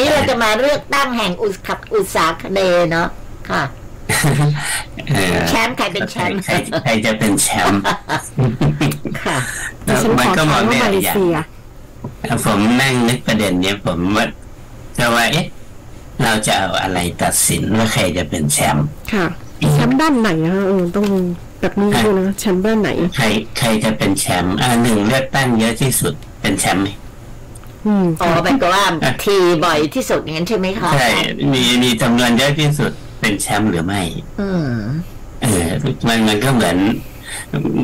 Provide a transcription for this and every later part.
นี้เราจะมาเลือกตั้งแห่งอุตสาหอุตสาหคเนเนาะค่ะเออแชมป์ใครเป็นแชมป์ใครใครจะเป็นแชมป์ค่ะดิฉันขอก็ถามมองว่าได้หมาลายเลอย่างเซียผมนั่งนึกประเด็นเนี้ยผมว่าจะว่าเอ๊ะเราจะเอาอะไรตัดสินว่าใครจะเป็นแชมป์ค่ะแชมป์ด้านไหนอะคะเออต้องแบบนี้ดูนะแชมป์ด้านไหน ใครใครจะเป็นแชมป์อ่าหนึ่งเลือกตั้งเยอะที่สุดเป็นแชมป์ไหม อืมอ๋อหมายก็ว่าทีบ่อยที่สุดอย่างนั้นใช่ไหมคะใช่มีมีจำนวนเยอะที่สุดเป็นแชมป์หรือไม่อืมเออมันมันก็เหมือน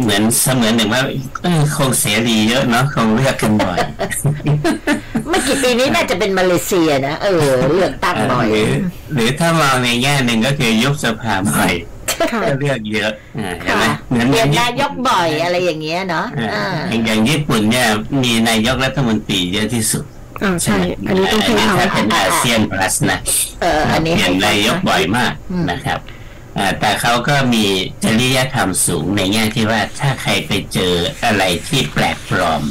เหมือนเสมือนหนึ่งว่าเออคงเสรีเยอะเนาะคงเลือกกันบ่อยไม่กี่ปีนี้น่าจะเป็นมาเลเซียนะเออเลือกตั้งบ่อยหรือหรือถ้ามองในแง่หนึ่งก็คือยุบสภาบ่อยค่ะก็ เลือกเยอะอ่าเห็นไหมค่ะเหมือนเปลี่ยนญี่นายกบ่อยอะไรอย่างเงี้ยเนาะอ่าอ่าอย่างอย่างญี่ปุ่นเนี่ยมีนายกรัฐมนตรีเยอะที่สุดอ่าใช่ อันนี้ต้องเคยเอาถ้าเป็นอาเซียนพลัสนะเอออันนี้เปลี่ยนนายกบ่อยมากอืมนะครับอ่าแต่เขาก็มีจริยธรรมสูงในแง่ที่ว่าถ้าใครไปเจออะไรที่แปลกปลอม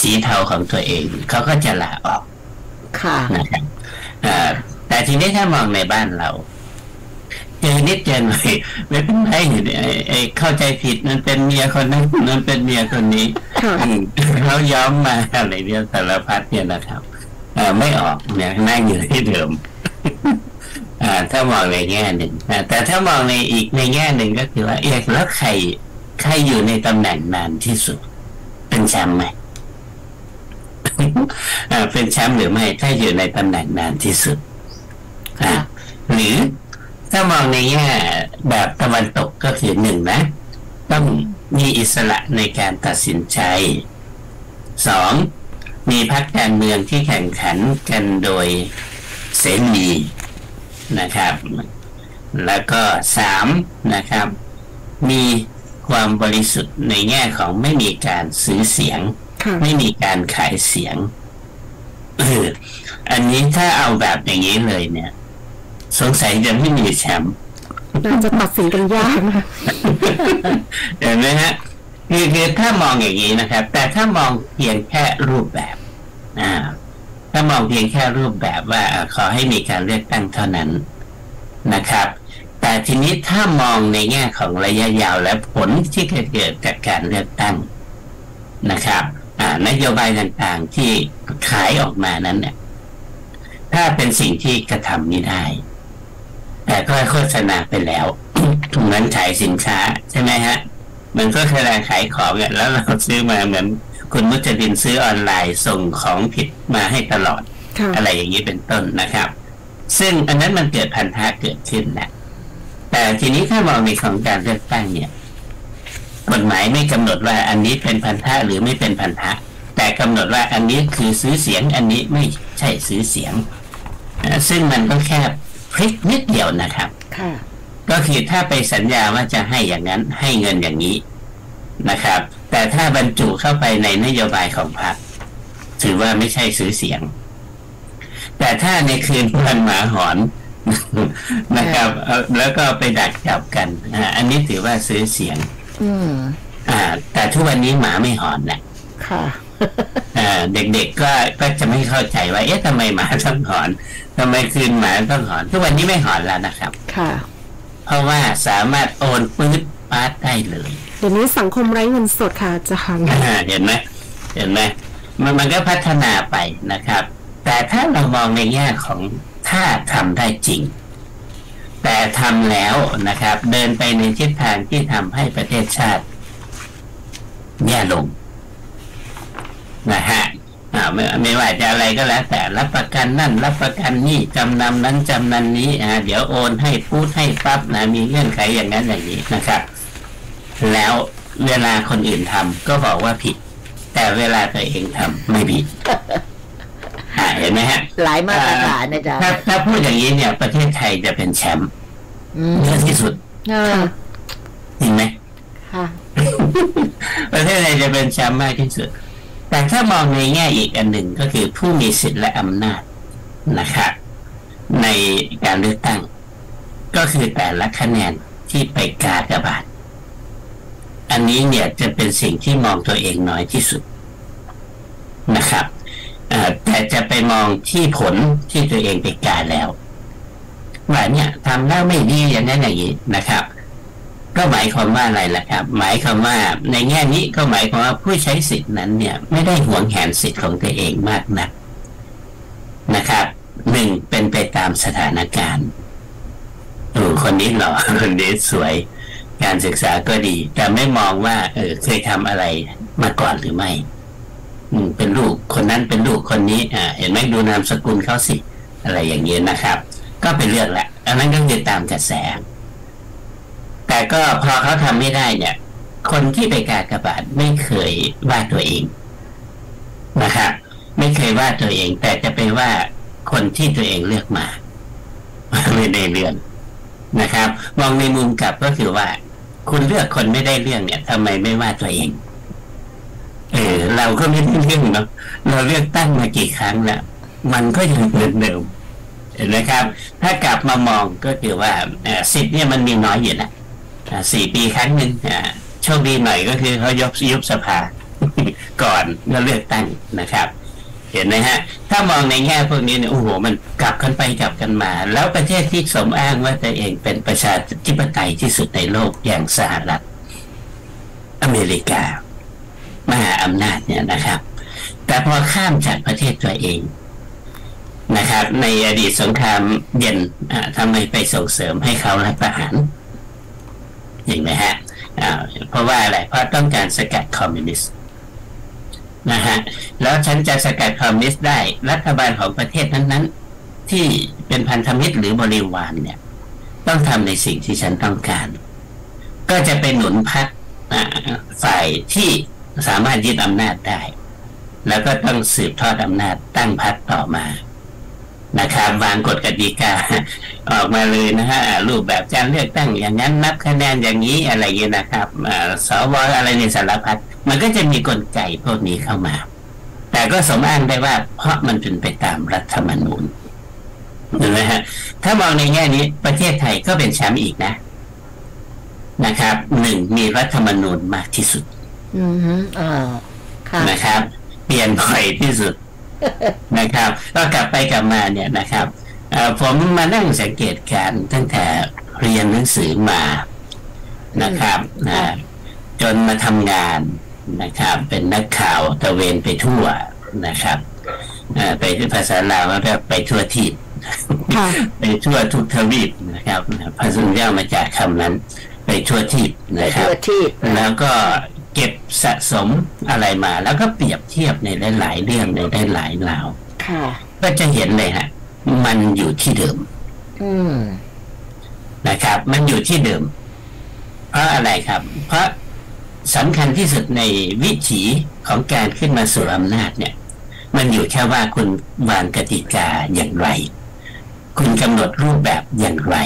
สีเทาของตัวเอง เขาก็จะลาออก ค่ะนะครับอ่าแต่ทีนี้ถ้ามองในบ้านเรา เจอนิดเจอหน่อยไม่เป็นไรไอ้ไอ้เข้าใจผิดมันเป็นเมียคนนั้นมันเป็นเมียคนนี้ค่ะอืมเขาย้อมมาอะไรเนี่ยสารพัดเนี่ยนะครับอ่าไม่ออกเนี่ยนั่งอยู่ที่เดิมอ่า ถ้ามองในแง่หนึ่งอ่าแต่ถ้ามองในอีกในแง่หนึ่งก็คือว่า เอ๊ะแล้วใครใครอยู่ในตำแหน่งนานที่สุด เป็นแชมป์ไหมอ่าเป็นแชมป์หรือไม่ ถ้าอยู่ในตำแหน่งนานที่สุดอ่าค่ะหรือ ถ้ามองในแง่แบบตะวันตกก็คือหนึ่งนะ ต้องมีอิสระในการตัดสินใจสองมีพรรคการเมืองที่แข่งขันกันโดยเสรีนะครับ แล้วก็สามนะครับ มีความบริสุทธิ์ในแง่ของไม่มีการซื้อเสียงค่ะไม่มีการขายเสียงเอออันนี้ถ้าเอาแบบอย่างนี้เลยเนี่ย สงสัยจะไม่มีแชมป์น่าจะตัดสินกันยากนะคะเห็นไหมฮะคือคือถ้ามองอย่างนี้นะครับ แต่ถ้ามองเพียงแค่รูปแบบอ่าถ้ามองเพียงแค่รูปแบบว่าอ่าขอให้มีการเลือกตั้งเท่านั้นนะครับ แต่ทีนี้ถ้ามองในแง่ของระยะยาวและผลที่เกิดจากการเลือกตั้งนะครับอ่านโยบายต่างๆที่ขายออกมานั้นเนี่ยถ้าเป็นสิ่งที่กระทำไม่ได้ แต่ก็โฆษณาไปแล้วเหมือนขายสินค้าใช่ไหมฮะ มันก็แสดงขายของเนี่ยแล้วเราซื้อมาเหมือนคุณมุจดินซื้อออนไลน์ส่งของผิดมาให้ตลอดค่ะอะไรอย่างนี้เป็นต้นนะครับ ซึ่งอันนั้นมันเกิดพันธะเกิดขึ้นแหละแต่ทีนี้ถ้ามองในของการเลือกตั้งเนี่ยกฎหมายไม่กำหนดว่าอันนี้เป็นพันธะหรือไม่เป็นพันธะ แต่กำหนดว่าอันนี้คือซื้อเสียงอันนี้ไม่ใช่ซื้อเสียงอ่าซึ่งมันก็แค่ พลิกนิดเดียวนะครับค่ะก็คือถ้าไปสัญญาว่าจะให้อย่างนั้นให้เงินอย่างนี้นะครับ แต่ถ้าบรรจุเข้าไปในนโยบายของพรรคถือว่าไม่ใช่ซื้อเสียง แต่ถ้าในคืนวันหมาหอนนะครับเอาแล้วก็ไปดักจับกันอ่าอันนี้ถือว่าซื้อเสียง อืมอ่า แต่ทุกวันนี้หมาไม่หอนนะค่ะอ่า เด็กๆก็ก็จะไม่เข้าใจว่า เอ๊ะทำไมหมาต้องหอนทำไมคืนหมาต้องหอน ทุกวันนี้ไม่หอนแล้วนะครับ ค่ะ เพราะว่าสามารถโอนปื๊ดปาร์ตได้เลยเดี๋ยวนี้สังคมไร้เงินสดค่ะอาจารย์อ่าเห็นไหมเห็นไหมมันมันก็พัฒนาไปนะครับ แต่ถ้าเรามองในแง่ของถ้าทำได้จริง แต่ทำแล้วนะครับ เดินไปในทิศทางที่ทำให้ประเทศชาติแย่ลง นะฮะอ่าไม่ไม่ว่าจะอะไรก็แล้วแต่รับประกันนั่น รับประกันนี่จำนำนั้นจำนันนี้อ่าเดี๋ยวโอนให้พูดให้ปั๊บนะมีเงื่อนไขอย่างนั้นอย่างนี้นะครับ แล้วเวลาคนอื่นทำก็บอกว่าผิด แต่เวลาตัวเองทำไม่ผิดอ่าเห็นไหมฮะ หลายมาตรฐานนะจ๊ะถ้าถ้าพูดอย่างนี้เนี่ย ประเทศไทยจะเป็นแชมป์อืมเยอะที่สุดเออค่ะจริงไหมค่ะประเทศไทยจะเป็นแชมป์มากที่สุด แต่ถ้ามองในแง่อีกอันหนึ่งก็คือผู้มีสิทธิ์และอำนาจนะครับในการเลือกตั้ง ก็คือแต่ละคะแนนที่ไปกากบาท อันนี้เนี่ยจะเป็นสิ่งที่มองตัวเองน้อยที่สุดนะครับแต่จะไปมองที่ผลที่ตัวเองไปกาแล้วว่าเนี่ยทำแล้วไม่ดีอย่างนั้นอย่างนี้นะครับ ก็หมายความว่าอะไรล่ะครับ หมายความว่าในแง่นี้ก็หมายความว่าผู้ใช้สิทธินั้นเนี่ย ไม่ได้หวงแหนสิทธิ์ของตัวเองมากนักนะครับหนึ่งเป็นไปตามสถานการณ์โอ้คนนี้หล่อคนนี้สวย การศึกษาก็ดี แต่ไม่มองว่า เออเคยทำอะไรมาก่อนหรือไม่เป็นลูกคนนั้นเป็นลูกคนนี้ อ่า เห็นไหมดูนามสกุลเขาสิ อะไรอย่างเงี้ยนะครับ ก็เป็นเรื่องแหละอันนั้นก็คือตามกระแส แต่ก็พอเขาทำไม่ได้เนี่ย คนที่ไปกากบาทไม่เคยว่าตัวเองนะครับไม่เคยว่าตัวเอง แต่จะไปว่าคนที่ตัวเองเลือกมาไม่ได้เรื่องนะครับ มองในมุมกลับก็คือว่า คุณเลือกคนไม่ได้เรื่องเนี่ยทำไมไม่ว่าตัวเอง เออเราก็ไม่ได้เรื่องเนาะเราเลือกตั้งมากี่ครั้งแล้วมันก็ยังเหมือนเดิมนไหมครับ ถ้ากลับมามองก็คือว่าสิทธิ์เนี่ยมันมีน้อยอยู่นะ สี่ปีครั้งหนึ่งอ่าโชคดีหน่อยก็คือเขายกยุบสภา ก่อนเมื่อเลือกตั้งนะครับ เห็นไหมฮะ ถ้ามองในแง่พวกนี้เนี่ยโอ้โหมันกลับกันไปกลับกันมา แล้วประเทศที่สมอ้างว่าตัวเองเป็นประชาธิปไตยที่สุดในโลกอย่างสหรัฐ อเมริกา มหาอำนาจเนี่ยนะครับ แต่พอข้ามจากประเทศตัวเองนะครับในอดีตสงครามเย็นทำไมไปส่งเสริมให้เขารัฐประหาร เห็นไหมฮะเพราะว่าอะไรเพราะต้องการสกัดคอมมิวนิสต์นะฮะแล้วฉันจะสกัดคอมมิวนิสต์ได้ รัฐบาลของประเทศนั้นๆ ที่เป็นพันธมิตรหรือบริวารเนี่ย ต้องทำในสิ่งที่ฉันต้องการ ก็จะไปหนุนพักฝ่ายที่สามารถยึดอำนาจได้ แล้วก็ต้องสืบทอดอำนาจตั้งพรรคต่อมา นะครับวางกฎกติกาออกมาเลยนะฮะรูปแบบการเลือกตั้งอย่างนั้นนับคะแนนอย่างนี้อะไรอย่างนี้นะครับอ่าสวอะไรในสารพัดมันก็จะมีกลไกพวกนี้เข้ามา แต่ก็สมอ้างได้ว่า เพราะมันเป็นไปตามรัฐธรรมนูญเห็นไหมฮะถ้ามองในแง่นี้ประเทศไทยก็เป็นแชมป์อีกนะ นะครับหนึ่งมีรัฐธรรมนูญมากที่สุด อืมฮึอ่าค่ะนะครับ เปลี่ยนบ่อยที่สุด นะครับก็กลับไปกลับมาเนี่ยนะครับเอ่อผมมานั่งสังเกตการณ์ตั้งแต่เรียนหนังสือมานะครับนะจนมาทำงานนะครับ เป็นนักข่าวตะเวนไปทั่วนะครับเอ่อไปที่ภาษาลาวแล้วก็ไปทั่วทิศค่ะไปทั่วทุกทวีปนะครับพระสุนย่ามาจากคำนั้น ไปทั่วทิศไปนะครับทั่วที่แล้วก็ เก็บสะสมอะไรมา แล้วก็เปรียบเทียบในหลาย ๆ เรื่องในหลายๆราวค่ะก็จะเห็นเลยฮะ มันอยู่ที่เดิมอืมนะครับ มันอยู่ที่เดิม เพราะอะไรครับ เพราะสำคัญที่สุดในวิถีของการขึ้นมาสู่อำนาจเนี่ย มันอยู่แค่ว่าคุณวางกติกาอย่างไร คุณกำหนดรูปแบบอย่างไร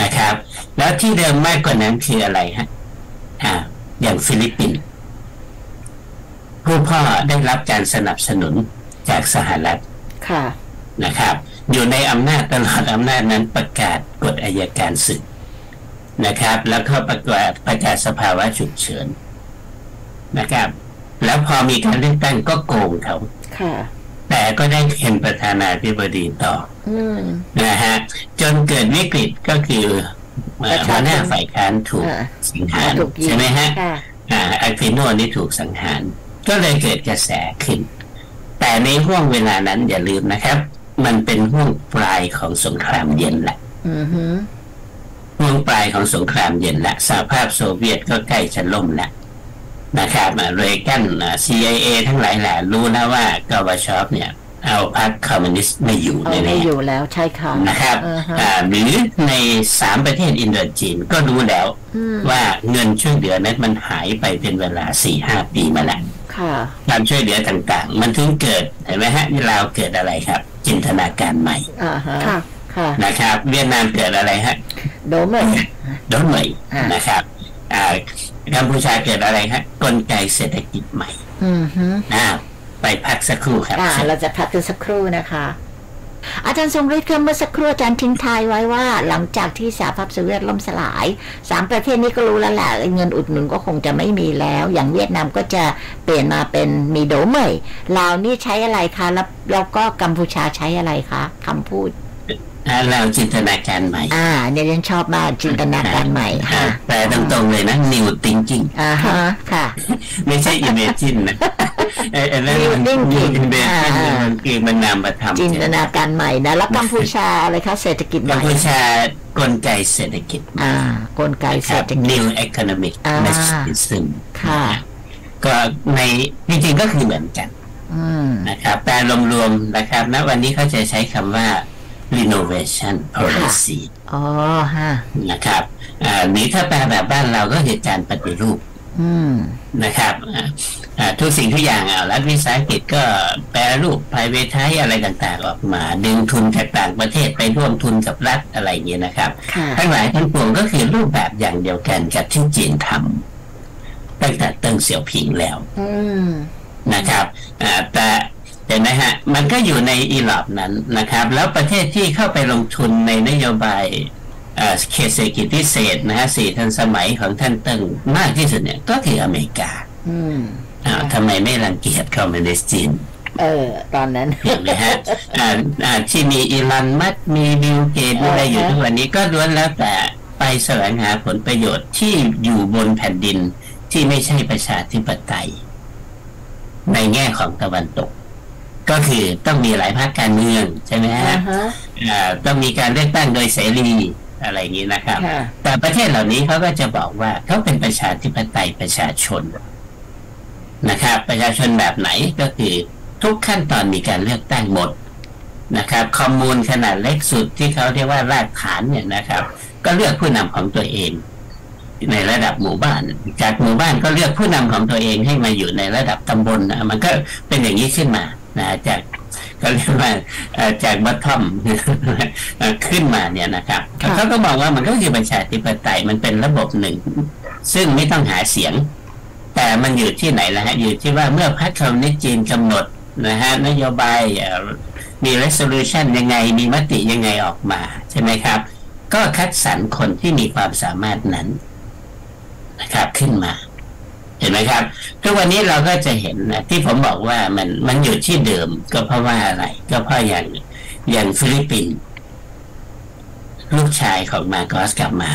นะครับ แล้วที่เดิมมากกว่านั้นคืออะไรฮะ อ่าอย่างฟิลิปปินส์ผู้พ่อได้รับการสนับสนุนจากสหรัฐค่ะนะครับ อยู่ในอำนาจตลอดอำนาจนั้นประกาศกฎอายการศึกนะครับ แล้วก็ประกาศประกาศสภาวะฉุกเฉินนะครับ แล้วพอมีการเลือกตั้งก็โกงเขาค่ะแต่ก็ได้เป็นประธานาธิบดีต่ออืมนะฮะ จนเกิดวิกฤตก็คือ เอ่อประชาชนหัวหน้าฝ่ายค้านถูกอ่าสังหารถูกยิงใช่ไหมฮะค่ะอ่าอาควิโนนี่ถูกสังหาร ก็เลยเกิดกระแสขึ้น แต่ในห้วงเวลานั้นอย่าลืมนะครับ มันเป็นห้วงปลายของสงครามเย็นแหละอืมฮึห้วงปลายของสงครามเย็นละสหภาพโซเวียตก็ใกล้จะล่มแล้วนะครับอ่าเรแกนอ่า CIA ทั้งหลายแหละรู้แล้วว่ากอร์บาชอฟเนี่ย เอาพรรคคอมมิวนิสต์ไม่อยู่เอาแน่ไม่ๆอยู่แล้วใช่ค่ะนะครับอ่าฮะอ่าหรือในสามประเทศอินโดจีนก็รู้แล้วอืมว่าเงินช่วยเหลือนั้นมันหายไปเป็นเวลาสี่ห้าปีมาแล้ว ค่ะการช่วยเหลือต่างๆ มันถึงเกิดเห็นไหมฮะนี่ลาวเกิดอะไรครับ จินตนาการใหม่อ่าฮะค่ะ ค่ะนะครับ เวียดนามเกิดอะไรฮะโดมเลยโดนใหม่อ่าน นะครับอ่ากัมพูชาเกิดอะไรฮะกลไกเศรษฐกิจใหม่อืมฮึอ่า ไปพักสักครู่ครับอ่าเราจะพักกันสักครู่นะคะ อาจารย์ทรงฤทธิ์ครับเมื่อสักครู่อาจารย์ทิ้งท้ายไว้ว่า หลังจากที่สหภาพโซเวียตล่มสลายสามประเทศนี้ก็รู้แล้วแหละเงินอุดหนุนก็คงจะไม่มีแล้ว อย่างเวียดนามก็จะเปลี่ยนมาเป็นมีโดเหมยลาวนี่ใช้อะไรคะแล้วแล้วก็กัมพูชาใช้อะไรคะคำพูดอ่าเราจินตนาการใหม่ อ่าเนี่ยฉันชอบมากจินตนาการใหม่อ่าค่ะแปลตรงๆเลยนะ new thinking อ่าฮะค่ะ ไม่ใช่ imagine นะ ไอ้ไอ้นั่นมัน New thinking imagine อ่ามันคือมันนามธรรมจินตนาการใหม่นะ แล้วกัมพูชาอะไรคะเศรษฐกิจใหกัมม่พูชากลไกเศรษฐกิจอ่ากลไกเศรษฐกิจ new economic อ่า mechanism ค่ะ ก็ในจริงๆก็คือเหมือนกันอืมนะครับแปลรวมๆนะครับณวันนี้เขาจะใช้คำว่า renovation policy อ๋อฮะนะครับอ่าหรือถ้าแปลแบบบ้านเราก็คือการปฏิรูปอืม นะครับอ่าอ่าทุกสิ่งทุกอย่างอะรัฐวิสาหกิจก็แปรรูป private อะไรต่างๆ ออกมา ดึงทุนจากต่างประเทศไปร่วมทุนกับรัฐอะไรอย่างเงี้ยนะครับค่ะทั้งหลายทั้งปวงก็คือรูปแบบอย่างเดียวกันกับที่จีนทำตั้งแต่เติ้งเสี่ยวผิงแล้วอืมนะครับอ่าแต่เห็นไหมฮะ มันก็อยู่ในอีหลอบนั้นนะครับ แล้วประเทศที่เข้าไปลงทุนในนโยบาย เอ่อเขตเศรษฐกิจพิเศษนะฮะสี่ทันสมัยของท่านเติ้งมากที่สุดเนี่ยก็คืออเมริกาอืมอ้าวทำไมไม่รังเกียจคอมมิวนิสต์จีนเออ ตอนนั้นเห็นไหมฮะอ่าอ่าที่มีอีลอนมัสก์มีบิลเกตมีอะไรอยู่ทุกวันนี้ก็ล้วนแล้วแต่ไปแสวงหาผลประโยชน์ที่อยู่บนแผ่นดินที่ไม่ใช่ประชาธิปไตย ในแง่ของตะวันตก ก็คือต้องมีหลายพรรคการเมืองใช่ไหมฮะอ่าฮะอ่าต้องมีการเลือกตั้งโดยเสรี อะไรอย่างนี้นะครับค่ะแต่ประเทศเหล่านี้เขาก็จะบอกว่าเขาเป็นประชาธิปไตยประชาชนนะครับ ประชาชนแบบไหนก็คือทุกขั้นตอนมีการเลือกตั้งหมดนะครับคอมมูนขนาดเล็กสุดที่เขาเรียกว่ารากฐานเนี่ยนะครับ ก็เลือกผู้นำของตัวเอง ในระดับหมู่บ้าน จากหมู่บ้านก็เลือกผู้นำของตัวเองให้มาอยู่ในระดับตำบลนะมันก็เป็นอย่างนี้ขึ้นมานะจาก ก็เรียกว่าเอ่อจากบัตทอมขึ้นมาเนี่ยนะครับค่ะเขาก็บอกว่ามันก็คือประชาธิปไตยมันเป็นระบบหนึ่ง ซึ่งไม่ต้องหาเสียง แต่มันอยู่ที่ไหนละฮะอยู่ที่ว่าเมื่อพรรคคอมมิวนิสต์จีนกำหนดนะฮะนโยบายเอ่อมี resolution ยังไงมีมติยังไงออกมา ใช่ไหมครับ ก็คัดสรรคนที่มีความสามารถนั้นนะครับขึ้นมา เห็นไหมครับทุกวันนี้เราก็จะเห็นนะที่ผมบอกว่ามันมันอยู่ที่เดิมก็เพราะว่าอะไร ก็เพราะอย่างอย่างฟิลิปปินส์ลูกชายของมาโกสกลับมา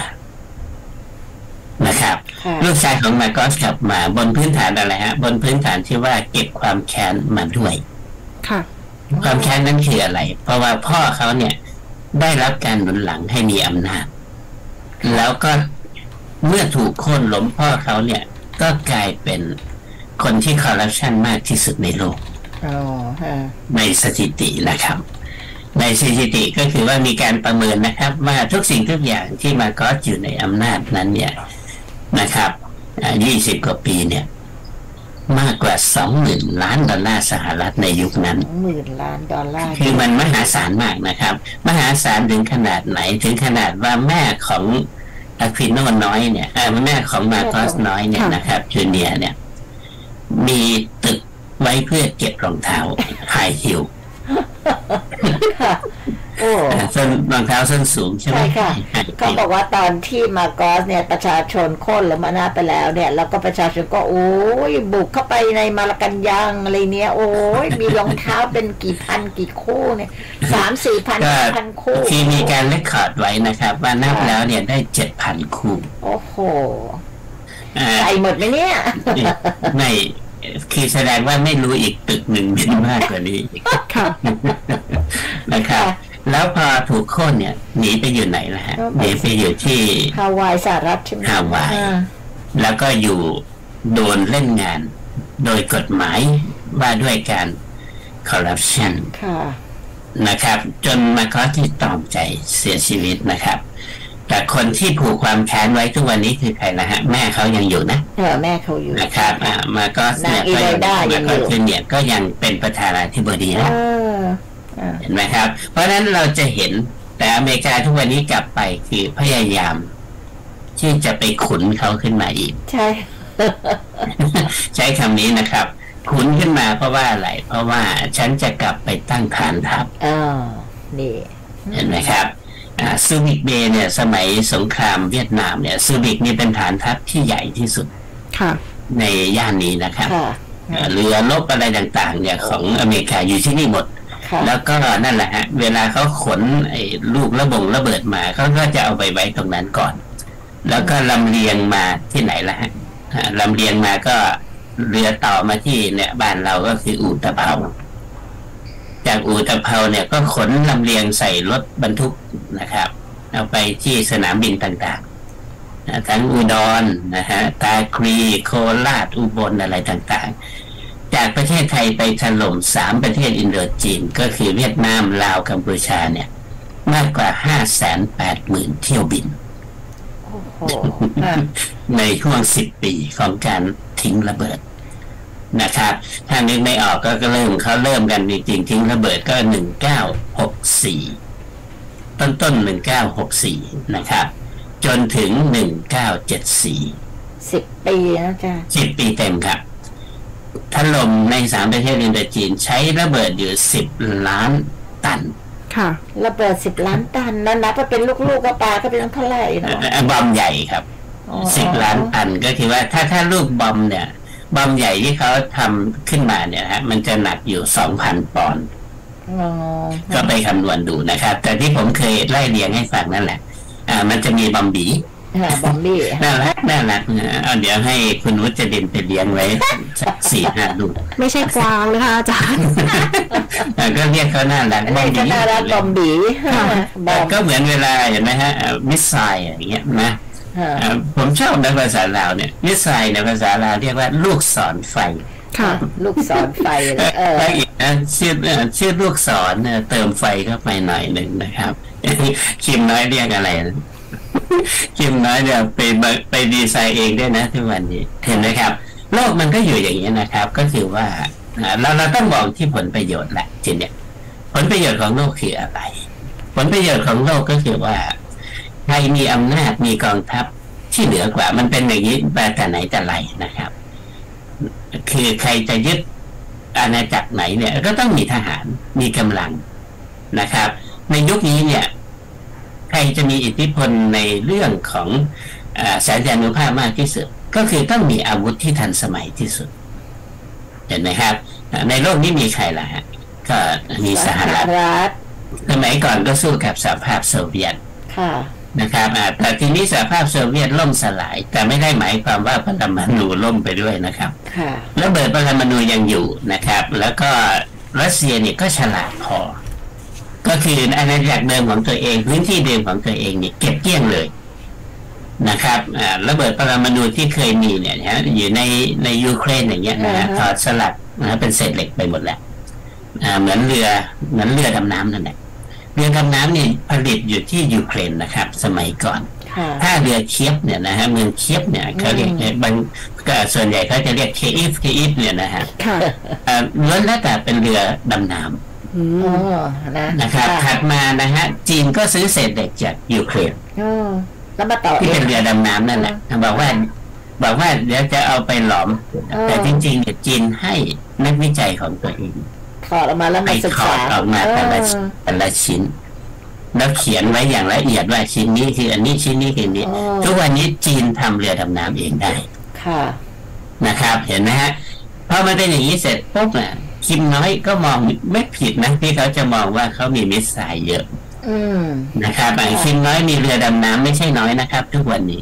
นะครับค่ะลูกชายของมาโกสกลับมา บนพื้นฐานอะไรฮะ บนพื้นฐานที่ว่าเก็บความแค้นมาด้วยค่ะ ความแค้นนั้นคืออะไร เพราะว่าพ่อเขาเนี่ย ได้รับการหนุนหลังให้มีอำนาจ แล้วก็เมื่อถูกโค่นล้มพ่อเขาเนี่ย ก็กลายเป็นคนที่คอร์รัปชันมากที่สุดในโลกอ๋อฮะในในสถิตินะครับ ในสถิติก็คือว่ามีการประเมินนะครับ ว่าทุกสิ่งทุกอย่างที่มาก็สอยู่ในอำนาจนั้นเนี่ยนะครับยี่สิบกว่าปีเนี่ย มากกว่าสองหมื่นล้านดอลลาร์สหรัฐในยุคนั้นหมื่นล้านดอลลาร์คือมันมหาศาลมากนะครับ มหาศาลถึงขนาดไหนถึงขนาดว่าแม่ของ อะควิโนน้อยเนี่ยเอ่อแม่ของมาคอสน้อยเนี่ยค่ะนะครับจูเนียร์เนี่ย มีตึกไว้เพื่อเก็บรองเท้า high heel ค่ะโอ้ ส้นรองเท้าส้นสูงใช่ไหมใช่ค่ะ high เขา heel บอกว่าตอนที่มาร์กอสเนี่ยประชาชนโค่นลงมาหน้าไปแล้วเนี่ย แล้วก็ประชาชนก็โอ้ยบุกเข้าไปในมาลากันยังอะไรเนี้ย โอ้ยมีรองเท้าเป็นกี่พันกี่คู่เนี่ยสามสี่พันก็พันคู่ที่มีการ record ไว้นะครับว่านับแล้วเนี่ยได้เจ็ดพันคู่ โอ้โหอ่าใส่หมดไหมเนี่ยไม่คือแสดงว่าไม่รู้อีกตึกหนึ่งมีมากกว่านี้ค่ะนะครับค่ะ แล้วพอถูกโค่นเนี่ยหนีไปอยู่ไหนล่ะฮะก็หนีไปอยู่ที่ฮาวายสหรัฐใช่ไหมฮาวายอ่แล้วก็อยู่โดนเล่นงาน โดยกฎหมายว่าด้วยการคอร์รัปชันค่ะนะครับ จนมาคอสที่ตอมใจเสียชีวิตนะครับ แต่คนที่ผูกความแค้นไว้ทุกวันนี้คือใครนะฮะ แม่เขายังอยู่นะเออแม่เขาอยู่นะครับอ่ามาก็เนี่ยนางอีก็ไลยังด้ายัมางอยู่ก็คือเนี่ยก็ยังเป็นประธานาธิบดีเอนะออ่า เห็นไหมครับ เพราะฉะนั้นเราจะเห็นแต่อเมริกาทุกวันนี้กลับไปคือพยายาม ที่จะไปขุนเขาขึ้นมาอีก ใช่ ใช้คำนี้นะครับ ขุนขึ้นมาเพราะว่าอะไร เพราะว่าฉันจะกลับไปตั้งฐานทัพเออนี่เห็นไหมครับซูบิกเบย์เนี่ย สมัยสงครามเวียดนามเนี่ยซูบิกนี่เป็นฐานทัพที่ใหญ่ที่สุดค่ะในย่านนี้นะครับค่ะเอ่อเรือลบอะไรต่าง ๆ เนี่ยของอเมริกาอยู่ที่นี่หมดค่ะ แล้วก็นั่นแหละฮะ เวลาเขาขนไอ้ลูกระบงระเบิดมาเขาก็จะเอาไปไว้ตรงนั้นก่อน แล้วก็ลำเลียงมาที่ไหนละฮะอ่าลำเลียงมาก็เรือต่อมาที่เนี่ยบ้านเราก็คืออู่ตะเภาจากอู่ตะเภาเนี่ยก็ขนลำเลียงใส่รถบรรทุกนะครับ เอาไปที่สนามบินต่างๆทั้งอุดรนะฮะตาครีโคราชอุบลอะไรต่างๆ จากประเทศไทยไปถล่มสามประเทศอินโดจีน ก็คือเวียดนามลาวกัมพูชาเนี่ย มากกว่าห้าแสนแปดหมื่นเที่ยวบินโอ้โหค่ะในช่วงสิบปีของการทิ้งระเบิดนะครับถ้านึกไม่ออกก็เริ่มเขาเริ่มกันจริงๆทิ้งระเบิดก็หนึ่งเก้าหกสี่ต้นต้นหนึ่งเก้าหกสี่นะครับ จนถึงหนึ่งเก้าเจ็ดสี่สิบปีนะจ๊ะสิบปีเต็มครับ ถล่มในสามประเทศอินโดจีน ใช้ระเบิดอยู่สิบล้านตัน ค่ะ ระเบิดสิบล้านตันนะนับว่าเป็นลูกๆก็ปลาก็เป็นตั้งเท่าไหร่เนาะบอมใหญ่ครับอ๋อสิบล้านตันก็คือว่าถ้าถ้าลูกบอมเนี่ย บอมใหญ่ที่เขาทำขึ้นมาเนี่ยฮะมันจะหนักอยู่สองพันปอนด์อ๋อก็ไปคำนวณดูนะครับ แต่ที่ผมเคยไล่เรียงให้ฟังนั่นแหละ อ่า มันจะมีบอมบีค่ะ บอมบี้น่ารักน่ารักนะเอาเดี๋ยวให้คุณวุฒิดินไปเลี้ยงไว้สักสี่ห้าลูกไม่ใช่กวางนะคะอาจารย์อ่าก็เรียกเขาน่ารักนี่ก็น่ารัก bombie ค่ะ bomb ก็เหมือนเวลาเห็นไหมฮะอ่า missile อย่างเงี้ยนะค่ะอ่าผมชอบในภาษาลาวเนี่ย missile ในภาษาลาวเรียกว่าลูกศรไฟค่ะลูกศรไฟเลยเออแล้วอีกนะชื่อเอ่อชื่อลูกศรเนี่ยเติมไฟเข้าไปหน่อยหนึ่งนะครับคิมน้อยเรียกอะไรนะ คิมน้อยเนี่ยไปไปดีไซน์เองได้นะทุกวันนี้เห็นไหมครับ โลกมันก็อยู่อย่างนี้นะครับ ก็คือว่าเราเราต้องมองที่ผลประโยชน์แหละทีเนี้ยผลประโยชน์ของโลกคืออะไร ผลประโยชน์ของโลกก็คือว่าใครมีอำนาจมีกองทัพที่เหนือกว่า มันเป็นอย่างนี้มาแต่ไหนแต่ไรนะครับ คือใครจะยึดอาณาจักรไหนเนี่ย ก็ต้องมีทหารมีกำลังนะครับ ในยุคนี้เนี่ย ครจะมีอิทธิพลในเรื่องของอาแสนยานุภาพมากที่สุด ก็คือต้องมีอาวุธที่ทันสมัยที่สุด เห็นไหมครับอ่าในโลกนี้มีใครล่ะฮะก็มีสหรัฐรัฐสมัยก่อนก็สู้กับสหภาพโซเวียตค่ะนะครับอ่าแต่ทีนี้สหภาพโซเวียตล่มสลาย แต่ไม่ได้หมายความว่าปรมาณูล่มไปด้วยนะครับค่ะระเบิดปรมาณูยังอยู่นะครับ แล้วก็รัสเซียเนี่ยก็ฉลาดพอ ก็คืออาณาจักรเดิมของตัวเองพื้นที่เดิมของตัวเองเนี่ยเก็บเกลี้ยงเลยนะครับอ่าระเบิดปรมาณูที่เคยมีเนี่ยนะฮะอยู่ในในยูเครนอย่างเงี้ยนะฮะอ่าฮะถอดสลักนะฮะเป็นเศษเหล็กไปหมดแล้วอ่าเหมือนเรือเหมือนเรือดำน้ำนั่นแหละเรือดำน้ำเนี่ยผลิตอยู่ที่ยูเครนนะครับ สมัยก่อนค่ะถ้าเรือเคียบเนี่ยนะฮะเมืองเคียบเนี่ยเขาเรียกอืมบางก็ส่วนใหญ่เขาจะเรียกเคอีฟเคอีฟเนี่ยนะฮะค่ะเอ่อล้วนแล้วแต่เป็นเรือดำน้อือ๋อมนะำ นะครับถัดมานะฮะ จีนก็ซื้อเศษเหล็กจากยูเครนอ๋อแล้วมาต่อที่เอเป็นงเรือดำน้ำนั่นแหละบอกว่าบอกว่าเดี๋ยวจะเอาไปหลอมเออแต่จริงๆเนี่ยจีนให้นักวิจัยของตัวเองถอดออกมาแล้วไปมาศึกถอษาดออกมาแต่ละเออแต่ละชิ้น แล้วเขียนไว้อย่างละเอียดว่าชิ้นนี้คืออันนี้ชิ้นนี้คืออันนี้อ๋อทุกวันนี้จีนทำเรือดำน้ำเองได้ ค่ะนะครับ เห็นไหมฮะพอมันเป็นอย่างนี้เสร็จปุ๊บน่ะ คิมน้อยก็มองไม่ผิดนะที่เขาจะมองว่าเขามีมิสไซล์เยอะอืมนะครับอะค่ะคิมน้อยมีเรือดำน้ำไม่ใช่น้อยนะครับ ทุกวันนี้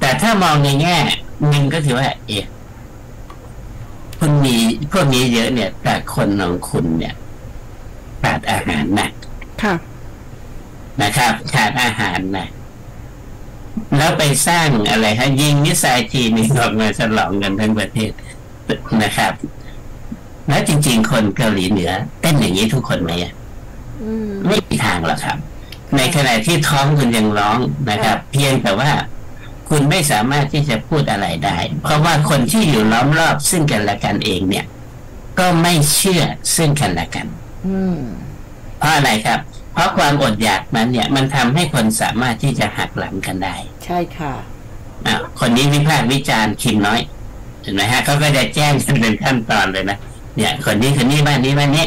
แต่ถ้ามองในแง่หนึ่งก็คือว่า เอ๊ะคุณมีพวกนี้เยอะเนี่ย แต่คนของคุณเนี่ยขาดอาหารหนักค่ะนะครับขาดอาหารหนักแล้วไปสร้างอะไรฮะยิงมิสไซล์ทีนึงออกมาฉลองกันทั้งประเทศนะครับ แล้วจริง ๆ คนเกาหลีเหนือเต้นอย่างนี้ทุกคนไหมอะอืมไม่มีทางหรอกครับ ในขณะที่ท้องคุณยังร้องนะครับ เพียงแต่ว่าคุณไม่สามารถที่จะพูดอะไรได้ เพราะว่าคนที่อยู่ล้อมรอบซึ่งกันและกันเองเนี่ย ก็ไม่เชื่อซึ่งกันและกันอืมเพราะอะไรครับ เพราะความอดอยากนั้นเนี่ย มันทำให้คนสามารถที่จะหักหลังกันได้ ใช่ค่ะอะคนนี้วิพากษ์วิจารณ์คิมน้อยเห็นไหมฮะเขาก็จะแจ้งกันเป็นขั้นตอนเลยนะ เนี่ยคนนี้คนนี้บ้านนี้บ้านนี้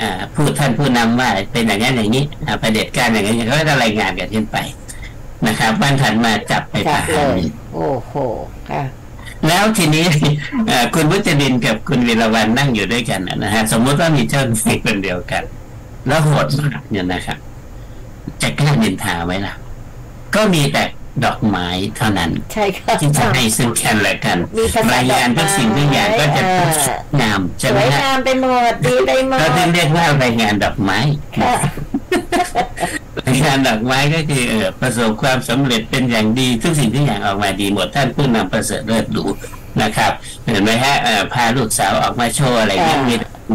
อ่าผู้ท่านผู้นำว่าเป็นอย่างนั้นอย่างนี้อ่าประเด็จการอย่างนี้เขาก็จะรายงานกันขึ้นไปนะครับวันถัดมาจับไปปจัระบหาเลรยโอ้โหค่ะแล้วทีนี้เอ่อคุณวุฒิดินกับคุณวีรวันนั่งอยู่ด้วยกันนะฮะสมมุติว่ามีเจ้าหน้าที่คนเดียวกัน แล้วโหดมากเนี่ยนะครับจะกล้านินทาไหมล่ะ ก็มีแต่ ดอกไม้เท่านั้นใช่ค่ะที่จะให้ซึ่งกันและกันมีภาษารายงานทุกสิ่งทุกอย่างก็จะเอองามสใช่ไหมวยฮะงามไปหมดดีไปหมก็ดถึงเรียกว่ารายงานดอกไม้ค่ะรายงานดอกไม้ก็คือเออประสบความสำเร็จเป็นอย่างดีทุกสิ่งทุกอย่างออกมาดีหมดท่านผู้นำประเสริฐเลิศหรูนะครับเห็นไหมฮะเอ่อพาลูกสาวออกมาโชว์อะไรเงี้ยมี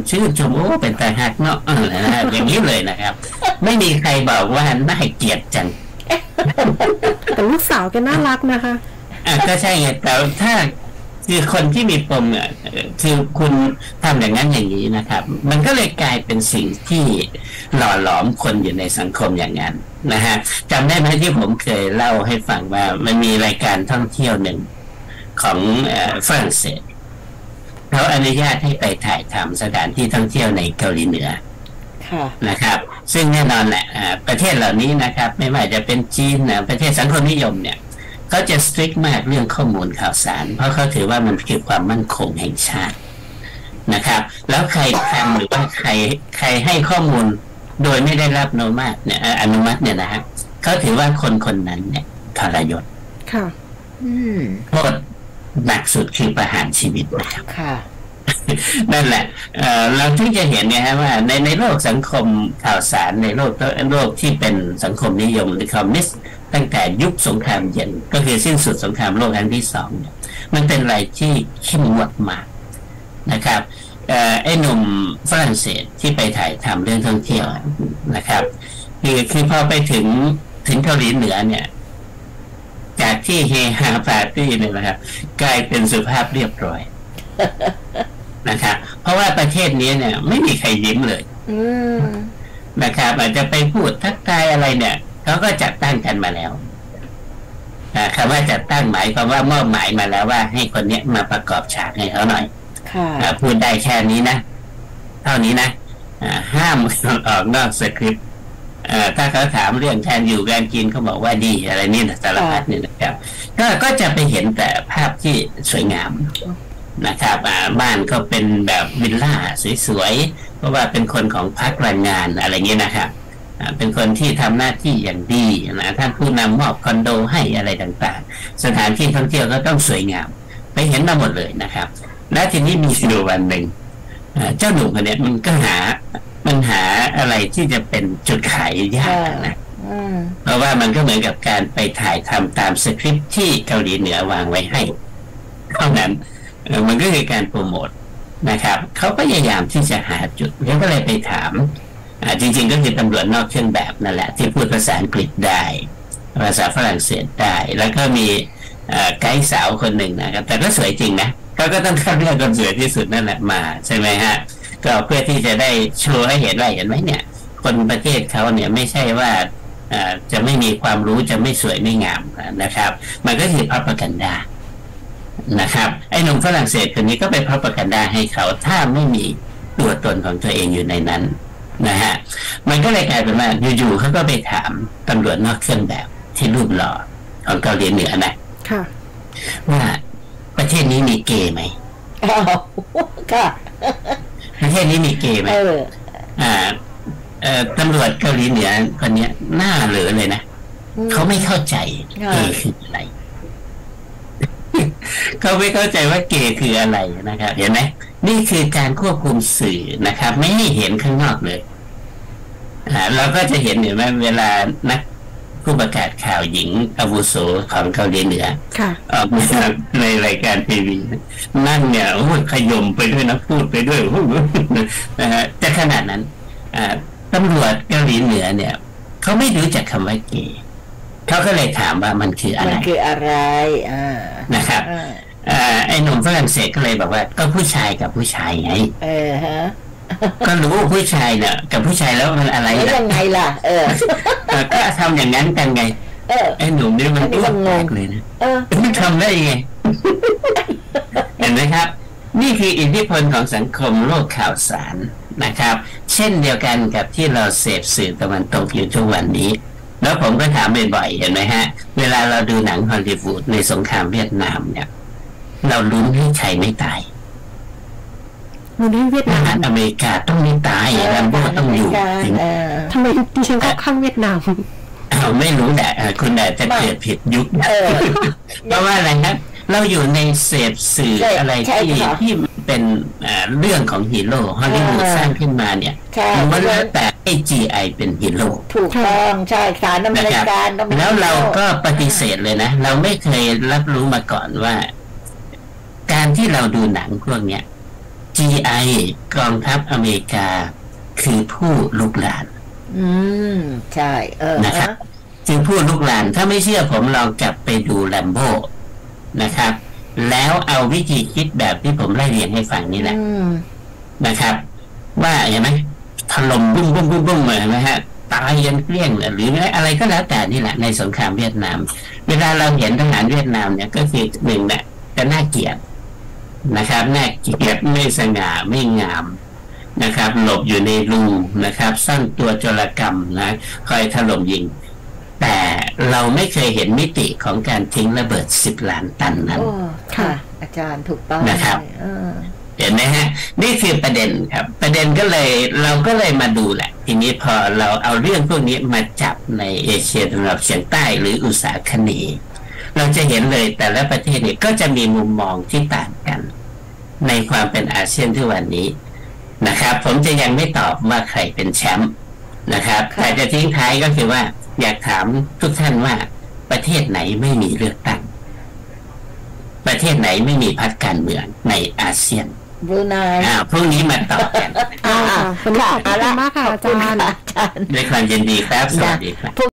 ชื่นชมโอ้เป็นตาหักเนาะเออนะฮะอย่างนี้เลยนะครับ ไม่มีใครบอกว่าน่าเกลียดจัง แต่ลูกสาวแกน่ารักนะคะอะก็ใช่ไงแต่ถ้าคือคนที่มีปมอ่อคือคุณทำอย่างนั้นอย่างนี้นะครับ มันก็เลยกลายเป็นสิ่งที่หล่อหลอมคนอยู่ในสังคมอย่างนั้นนะฮะจำได้ไหมที่ผมเคยเล่าให้ฟังว่ามันมีรายการท่องเที่ยวหนึ่งของฝรั่งเศสเขาอนุญาตให้ไปถ่ายทำสถานที่ท่องเที่ยวในเกาหลีเหนือ นะครับ ซึ่งแน่นอนแหละอ่าประเทศเหล่านี้นะครับ ไม่ว่าจะเป็นจีนนะประเทศสังคมนิยมเนี่ยเขาจะสตริกมากเรื่องข้อมูลข่าวสาร เพราะเขาถือว่ามันคือความมั่นคงแห่งชาตินะครับ แล้วใครทำหรือว่าใครใครให้ข้อมูลโดยไม่ได้รับอนุมัติเนี่ยเอ่ออนุมัติเนี่ยนะฮะเขาถือว่าคนคนนั้นเนี่ยทรยศค่ะอืมโทษหนักสุดคือประหารชีวิตนะครับค่ะ นั่นแหละเราถึงจะเห็นเนี่ยฮะว่าในในโลกสังคมข่าวสารในโลกโลกที่เป็นสังคมนิยมหรือคอมมิวนิสต์ตั้งแต่ยุคสงครามเย็น ก็คือสิ้นสุดสงครามโลกครั้งที่สองเนี่ยมันเป็นอะไรที่เข้มงวดมากนะครับออไอ้หนุ่มฝรั่งเศสที่ไปถ่ายทำเรื่องท่องเที่ยวนะครับคือคือพอไปถึงถึงเกาหลีเหนือเนี่ย จากที่เฮฮาปาร์ตี้เนี่ยนะครับกลายเป็นสุภาพเรียบร้อย นะครับเพราะว่าประเทศนี้เนี่ย ไม่มีใครยิ้มเลยอืมนะครับอาจจะไปพูดทักทายอะไรเนี่ยเขาก็จัดตั้งกันมาแล้วอ่าคำว่าจัดตั้งหมายความว่ามอบหมายมาแล้วว่า ให้คนเนี้ยมาประกอบฉากให้เขาหน่อยค่ะอ่าพูดได้แค่นี้นะเท่านี้นะอ่าห้ามออกนอกสคริปต์อ่าถ้าเขาถามเรื่องการอยู่การกินเขาบอกว่าดีอะไรนี่นะสารพัดนี่นะครับก็ก็จะไปเห็นแต่ภาพที่สวยงาม นะครับอ่าบ้านก็เป็นแบบวิลล่าสวยๆเพราะว่าเป็นคนของพรรคแรงงานอะไรเงี้ยนะครับอ่าเป็นคนที่ทำหน้าที่อย่างดีนะท่านผู้นำมอบคอนโดให้อะไรต่างๆ สถานที่ท่องเที่ยวก็ต้องสวยงาม ไปเห็นมาหมดเลยนะครับ และทีนี้มีอยู่วันหนึ่งอ่าเจ้าหนุ่มคนเนี้ยมันก็หามันหาอะไรที่จะเป็นจุดขายยากนะอืมเพราะว่ามันก็เหมือนกับการไปถ่ายทำตามสคริปต์ที่เกาหลีเหนือวางไว้ให้ เท่านั้นเอ่อ มันก็คือการโปรโมทนะครับเขาพยายามที่จะหาจุดเขาก็เลยไปถามจริง ๆ ก็คือตำรวจนอกเครื่องแบบนั่นแหละ ที่พูดภาษาอังกฤษได้ ภาษาฝรั่งเศสได้ แล้วก็มีไกด์สาวคนหนึ่งนะครับ แต่ก็สวยจริงนะเขาก็ต้องคัดเลือกคนสวยที่สุดนั่นแหละมาใช่ไหมฮะก็เพื่อที่จะได้โชว์ให้เห็นว่าเห็นไหมเนี่ย คนประเทศเขาเนี่ยไม่ใช่ว่าอ่าจะไม่มีความรู้จะไม่สวยไม่งามนะครับ มันก็คือพับประกันดา นะครับไอ้หนุ่มฝรั่งเศสคนนี้ก็ไปพับประกันดาให้เขาถ้าไม่มีตัวตนของตัวเองอยู่ในนั้นนะฮะมันก็เลยกลายเป็นว่าอยู่ๆเขาก็ไปถามตำรวจนอกเครื่องแบบที่รูปหล่อของเกาหลีเหนือนะค่ะว่าประเทศนี้มีเกย์ไหมอ้าวค่ะประเทศนี้มีเกย์ไหมเอออ่าเอ่อตำรวจเกาหลีเหนือคนเนี้ยหน้าเหลือเลยนะอืมเขาไม่เข้าใจค่ะเกย์คืออะไร เขาไม่เข้าใจว่าเกย์คืออะไรนะครับ เห็นไหมนี่คือการควบคุมสื่อนะครับ ไม่ให้เห็นข้างนอกเลยอ่าเราก็จะเห็นเห็นไหมเวลานักผู้ประกาศข่าวหญิงอาวุโสของเกาหลีเหนือค่ะออกมาในรายการทีวีนั่นเนี่ยโอ้ยขยมไปด้วยนะพูดไปด้วยโอ้โหนะฮะจะขนาดนั้นอ่าตำรวจเกาหลีเหนือเนี่ย เขาไม่รู้จักคำว่าเกย์ เขาก็เลยถามว่ามันคืออะไร มันคืออะไรอ่านะครับอ่าอ่าไอ้หนุ่มฝรั่งเศสก็เลยบอกว่า ก็ผู้ชายกับผู้ชายไง เออฮะก็รู้ว่าผู้ชายเนี่ยกับผู้ชายแล้วมันอะไรแล้วล่ะยังไงล่ะ เออเออก็ทำอย่างนั้นกันไง เออไอ้หนุ่มนี่มันอันนี้อ้วก็กงแตงกเลยนะเออมันทำได้ยังไงเห็นไหมครับ นี่คืออิทธิพลของสังคมโลกข่าวสารนะครับ เช่นเดียวกันกับที่เราเสพสื่อตะวันตกอยู่ทุกวันนี้ แล้วผมก็ถามบ่อยๆเห็นไหมฮะ เวลาเราดูหนังฮอลลีวูดในสงครามเวียดนามเนี่ย เราลุ้นให้ใครไม่ตายมันที่เวียดทนาหามรอเมริกาต้องไม่ตายแรมโบ้ต้องอยู่ถึงเออทำไมดิฉันก็ข้างเวียดนามอ้าวไม่รู้แหละเอ่อคุณอาจจะเกิดผิดยุคนะเออเพราะว่าอะไรครับ เราอยู่ในเสพสื่อใช่อะไรใช่ที่ค่ะที่เป็นเอ่อเรื่องของฮีโร่ฮอลลีวูดเออสร้างขึ้นมาเนี่ยใช่มันแล้วแต่ให้ GI เป็นฮีโร่ถูกต้องใช่สารอเมนะริครับกันต้องป็นแล้วเราก็ฮีโปฏิเสธเลยนะ เราไม่เคยรับรู้มาก่อนว่า การที่เราดูหนังพวกเนี้ย GI กองทัพอเมริกา คือผู้ลุกลาน อืม ใช่ เออนะครับคือผู้ลุกลานถ้าไม่เชื่อผมลองกลับไปดูแลมโบ้ นะครับ แล้วเอาวิธีคิดแบบที่ผมไล่เรียงให้ฟังนี่แหละอืมนะครับ ว่าเห็นไหมถล่มบุ้มบุ้มบุ้มบุ้มเห็นไหมฮะตายกันเกลี้ยงเลยหรืออะไรก็แล้วแต่นี่แหละในสงครามเวียดนาม เวลาเราเห็นทหารเวียดนามเนี่ยก็คือหนึ่งเนี่ยจะน่าเกลียดนะครับน่าเกลียดไม่สง่าไม่งามนะครับ หลบอยู่ในรูนะครับสร้างตัวโจรกรรมนะคอยถล่มยิงแต่ เราไม่เคยเห็นมิติของการทิ้งระเบิดสิบล้านตันนั้นโอ้ค่ะ อาจารย์ถูกต้องนะครับเออเห็นไหมฮะ นี่คือประเด็นครับ ประเด็นก็เลยเราก็เลยมาดูแหละ ทีนี้พอเราเอาเรื่องพวกนี้มาจับในเอเชียตะวันออกเฉียงใต้หรืออุตสาคเนย์เราจะเห็นเลยแต่ละประเทศเนี่ยก็จะมีมุมมองที่ต่างกัน ในความเป็นอาเซียนทุกวันนี้นะครับ ผมจะยังไม่ตอบว่าใครเป็นแชมป์ นะครับค่ะแต่จะทิ้งท้ายก็คือว่า อยากถามทุกท่านว่าประเทศไหนไม่มีเลือกตั้ง ประเทศไหนไม่มีพรรคการเมืองในอาเซียนบรูไนอ่าพรุ่งนี้มาตอบกันอ่าค่ะวันนี้ขอบคุณมากค่ะอาจารย์ขอบคุณค่ะอาจารย์ด้วยความยินดีครับ สวัสดีครับ